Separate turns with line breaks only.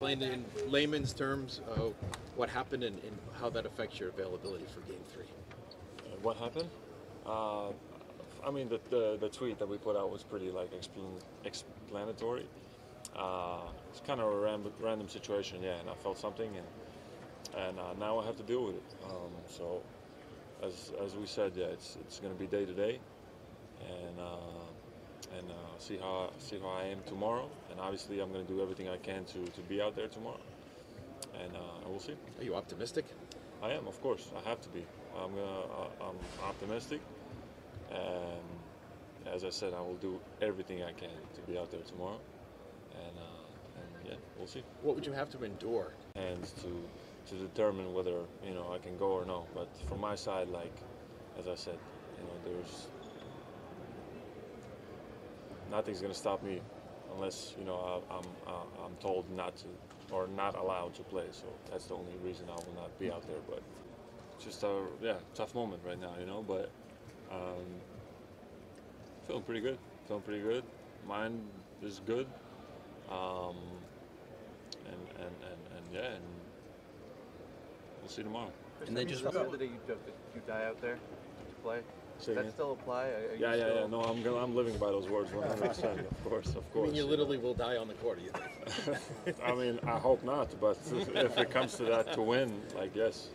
Explain in layman's terms uh, what happened and, and how that affects your availability for Game Three.
Uh, What happened? Uh, I mean, the, the the tweet that we put out was pretty like explan- explanatory. Uh, it's kind of a random, random situation, yeah, and I felt something, and and uh, now I have to deal with it. Um, so, as as we said, yeah, it's it's going to be day to day, and uh, and uh, see how see how I am tomorrow, and obviously I'm going to do everything I can to to be out there tomorrow, and uh, we'll see.
Are you optimistic?
I am, of course. I have to be. I'm gonna. Uh, I'm optimistic, and as I said, I will do everything I can to be out there tomorrow, and, uh, and yeah, we'll see.
What would you have to endure?
And to to determine whether you know I can go or no. But from my side, like as I said, you know, there's nothing's gonna stop me unless you know I, I'm uh, I'm told not to or not allowed to play. So that's the only reason I will not be out there. But just a yeah tough moment right now, you know. But um, feeling pretty good. Feeling pretty good. Mind is good. Um, and, and, and, and yeah, and we'll see tomorrow.
And then just-
the day you, you die out there to play.
Say
Does that
again?
still apply? Are- are you
Yeah, yeah, yeah.
still-
No, I'm gonna, I'm living by those words 100. percent Of course, of
I
course.
mean, you literally will die on the court. You think?
I mean, I hope not, but if it comes to that, to win, like yes,